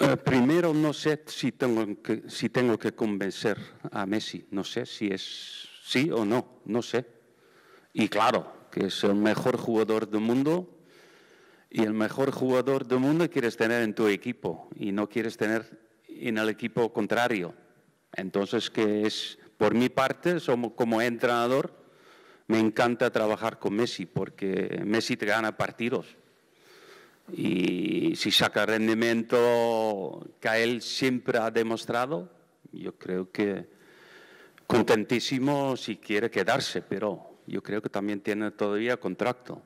Eh, primero, no sé si tengo, que, si tengo que convencer a Messi. No sé si es sí o no, no sé. Y claro, que es el mejor jugador del mundo y el mejor jugador del mundo quieres tener en tu equipo y no quieres tener en el equipo contrario. Entonces, que es, por mi parte, como entrenador, me encanta trabajar con Messi porque Messi te gana partidos. Y si saca rendimiento que él siempre ha demostrado, yo creo que contentísimo si quiere quedarse, pero yo creo que también tiene todavía contrato.